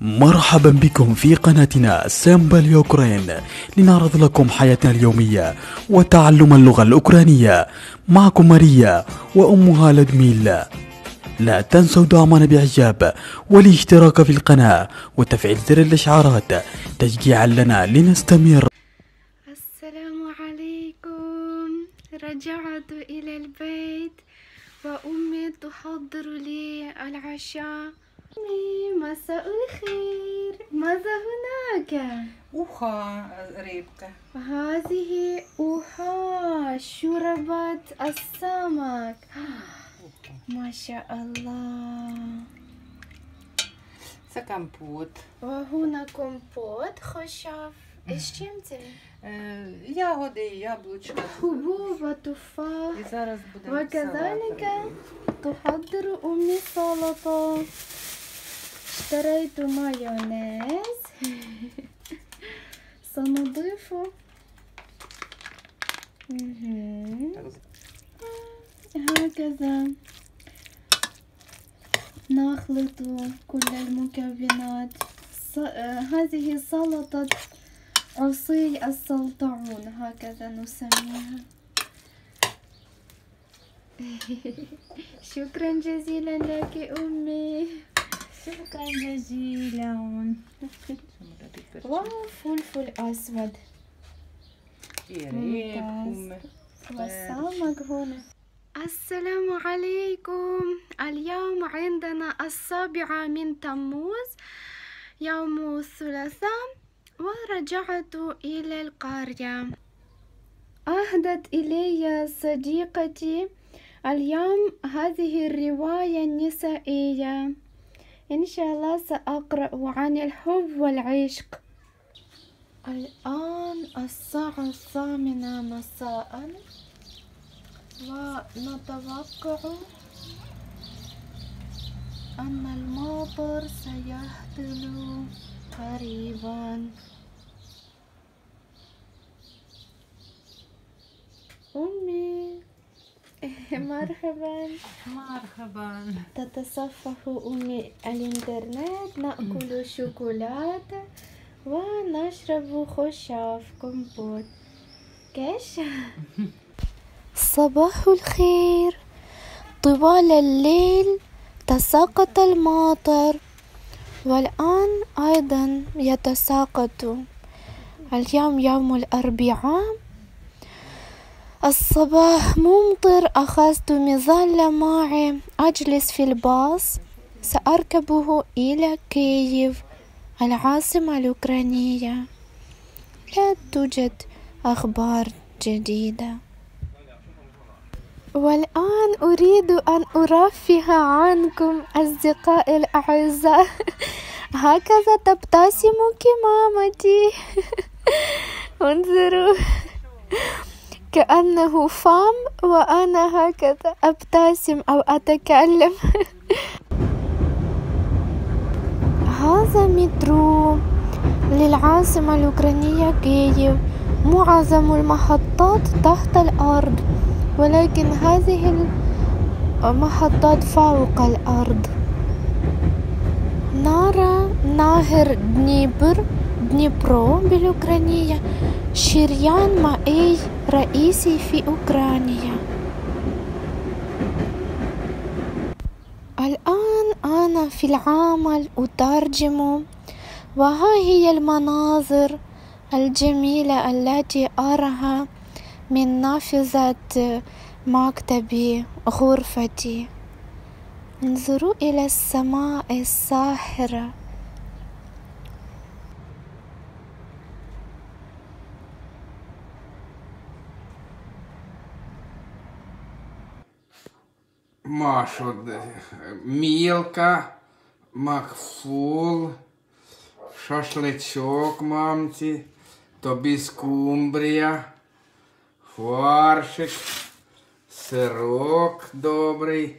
مرحبا بكم في قناتنا Simple Ukraine لنعرض لكم حياتنا اليومية وتعلم اللغة الأوكرانية. معكم ماريا وأمها لدميلا لا تنسوا دعمنا بإعجاب والاشتراك في القناة وتفعيل زر الإشعارات تشجيعا لنا لنستمر. السلام عليكم. رجعت إلى البيت وأمي تحضر لي العشاء. مساء الخير ماذا هناك؟ Уха рибка. هذه أوها شوربة السمك ما شاء الله Це компот. وهنا كومبوت خشاف إيش جمتي؟ Е, Ягоди, яблучка. حبوب وتفاح І зараз будемо وكذلك салат робити. تحضر أمي سلطة اشتريت مايونيز سنضيفه هكذا نخلط كل المكونات هذه سلطة عصي السلطعون هكذا نسميها شكرا جزيلا لك أمي شوفوا كان لون واو فلفل أسود يا السلام عليكم اليوم عندنا السابعة من تموز يوم الثلاثاء ورجعت إلى القرية. أهدت إلي صديقتي. اليوم هذه الرواية النسائية. إن شاء الله سأقرأ عن الحب والعشق. الآن الساعة الثامنة مساء. ونتوقع أن المطر سيهطل قريبا أمي مرحبا. مرحبا. تتصفح أمي الإنترنت نأكل شوكولاتة ونشرب خشاف كومبوت كيش صباح الخير. طوال الليل تساقط المطر والآن أيضا يتساقط. اليوم يوم الأربعاء. الصباح ممطر أخذت مظلة معي أجلس في الباص سأركبه إلى كييف العاصمة الأوكرانية. لا توجد أخبار جديدة. والآن أريد أن أرفه عنكم أصدقائي الأعزاء. هكذا تبتسم كمامتي. انظروا. كأنه فم وأنا هكذا أبتسم أو أتكلم. هذا مترو للعاصمة الأوكرانية كييف. معظم المحطات تحت الأرض ولكن هذه المحطات فوق الأرض. نرى نهر دنيبر دنيبرو بالأوكرانية. شريان مائي رئيسي في أوكرانيا الآن أنا في العمل أترجم وها هي المناظر الجميلة التي أراها من نافذة مكتبي غرفتي انظروا إلى السماء الساحرة Машу, д- мілка, макфул, шашличок мамці, тобі скумбрія, фаршик, сирок добрий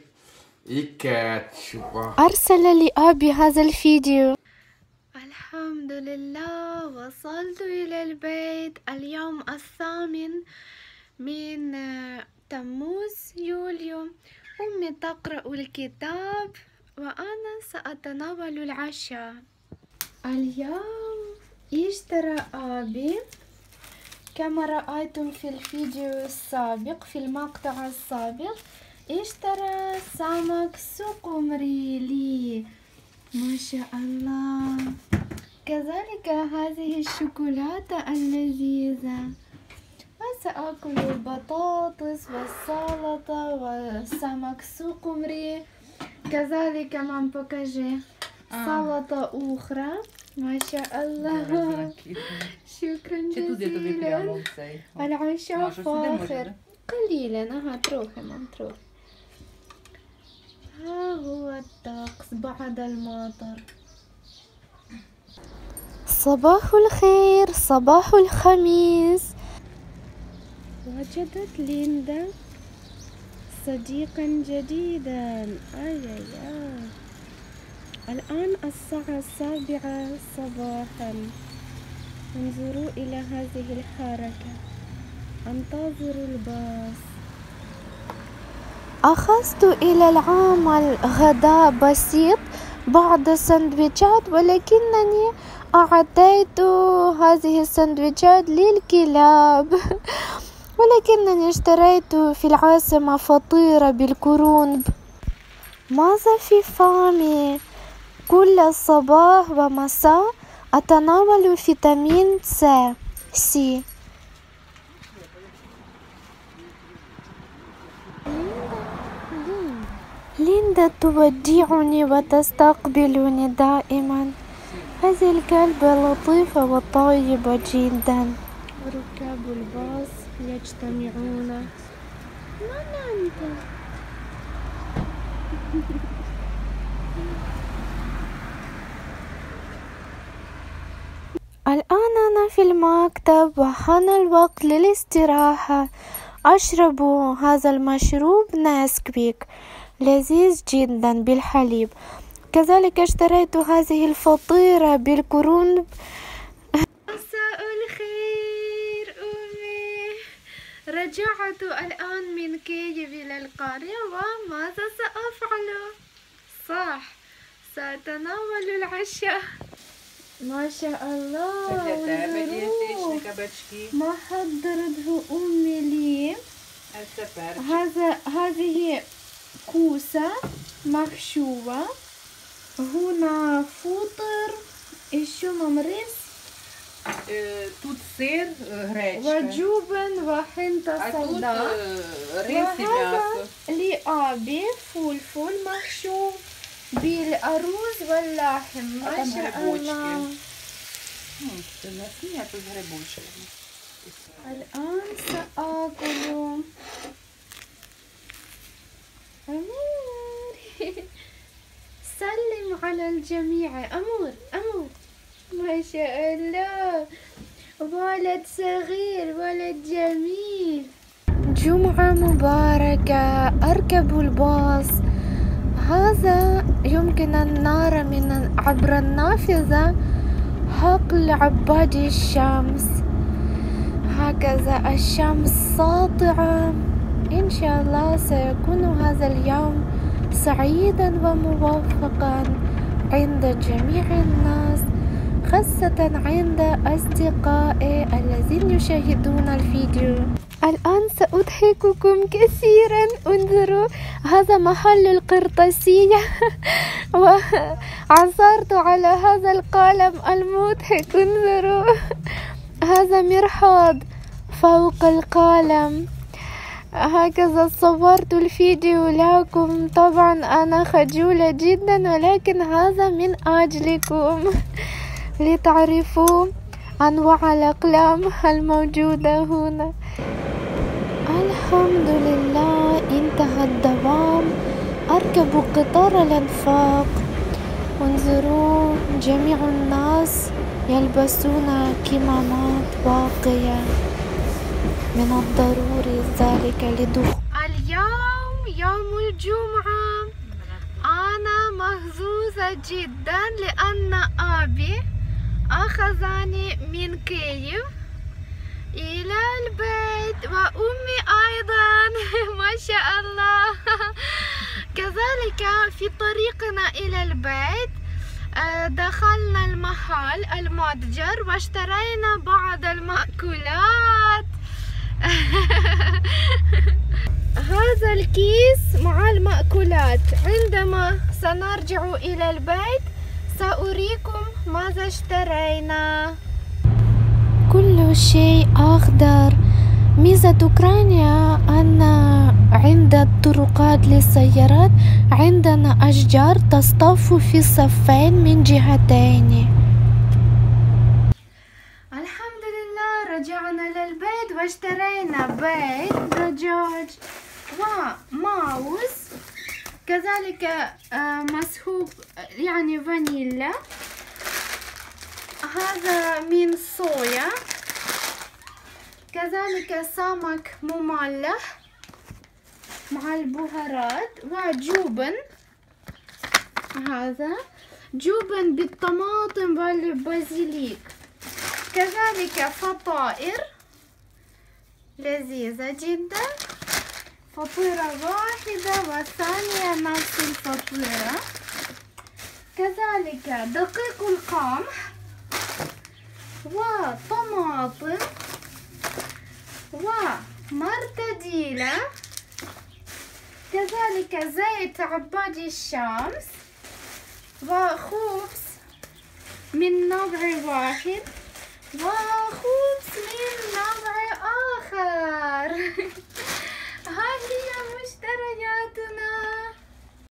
і кетчупа. أرسل لي أبي هذا الفيديو الحمد لله وصلت إلى البيت اليوم الثامن من آه، تموز يوليو أمي تقرأ الكتاب وأنا سأتناول العشاء. اليوم اشترى أبي كما رأيتم في الفيديو السابق في المقطع السابق اشترى سمك سقمري لي. ما شاء الله. كذلك هذه الشوكولاتة اللذيذة. وسأكل البطاطس والسلطة والسمك سقمري كذلك مع بوكاجي سلطة أخرى ما شاء الله شكرا Чи туди тобі جزيلا прямо в цей? О, العشاء Може, сюди може, فاخر да? قليلا اها تروحي مام تروحي ها هو الطقس بعد المطر صباح الخير صباح الخميس وجدت ليندا صديقا جديدا. آي آي الآن الساعة السابعة صباحا. انظروا إلى هذه الحركة. أنتظر الباص. أخذت إلى العمل غداء بسيط بعض السندويشات ولكنني أعطيت هذه السندويشات للكلاب. ولكنني اشتريت في العاصمة فطيرة بالكرنب ماذا في فمي كل صباح ومساء أتناول فيتامين سي. سي. ليندا تودعني وتستقبلني دائما. هذه الكلبة لطيفة وطيبة جدا. ركاب الباص. يجتمعون. من أنت؟ الآن أنا في المكتب وحان الوقت للاستراحة. أشرب هذا المشروب ناسكويك لذيذ جدا بالحليب. كذلك اشتريت هذه الفطيرة بالكرنب مساء الخير أمي رجعت الآن من كييف إلى القرية وماذا سأفعل؟ صح سأتناول العشاء. ما شاء الله ما حضرته أمي لي. هذا هذه كوسة مخشوبة. هنا فطر الشمام ممرس Тут сир, е, гречка. وجبن وحنطة А тут سوداء е, рис і وهذا м'ясо. لأبي فلفل محشو بالأرز واللحم А ما там شاء грибочки. الله Ну, Це на сні, а тут грибочки. الآن سآكل أمور سلم على الجميع أمور أمور ما شاء الله. ولد صغير ولد جميل. جمعة مباركة أركب الباص. هذا يمكن أن نرى من عبر النافذة حقل عباد الشمس. هكذا الشمس ساطعة. إن شاء الله سيكون هذا اليوم سعيدا وموفقا عند جميع الناس. خاصة عند أصدقائي الذين يشاهدون الفيديو. الآن سأضحككم كثيرا. انظروا هذا محل القرطاسية. وعثرت على هذا القلم المضحك. انظروا هذا مرحاض فوق القلم. هكذا صورت الفيديو لكم. طبعا أنا خجولة جدا ولكن هذا من أجلكم. لتعرفوا أنواع الأقلام الموجودة هنا. الحمد لله انتهى الدوام. أركب قطار الأنفاق. انظروا جميع الناس يلبسون كمامات واقية. من الضروري ذلك لدخول. اليوم يوم الجمعة. أنا محظوظة جدا لأن أبي أخذني من كييف. إلى البيت وأمي أيضا. ما شاء الله. كذلك في طريقنا إلى البيت آه، دخلنا المحل المتجر واشترينا بعض المأكولات. هذا الكيس مع المأكولات. عندما سنرجع إلى البيت سأريكم ماذا اشترينا. كل شيء أخضر. ميزة أوكرانيا أن عند الطرقات للسيارات عندنا أشجار تصطف في صفين من جهتين. الحمد لله رجعنا للبيت واشترينا بيض دجاج وماوس كذلك آه، مسحوق يعني فانيلا. هذا من صويا. كذلك سمك مملح مع البهارات وجبن هذا جبن بالطماطم والبازيليك. كذلك فطائر لذيذة جدا. فطيرة واحدة والثانية نفس الفطيرة كذلك دقيق القمح وطماطم ومرتديلة. كذلك زيت عباد الشمس وخبز من نوع واحد وخبز من نوع آخر.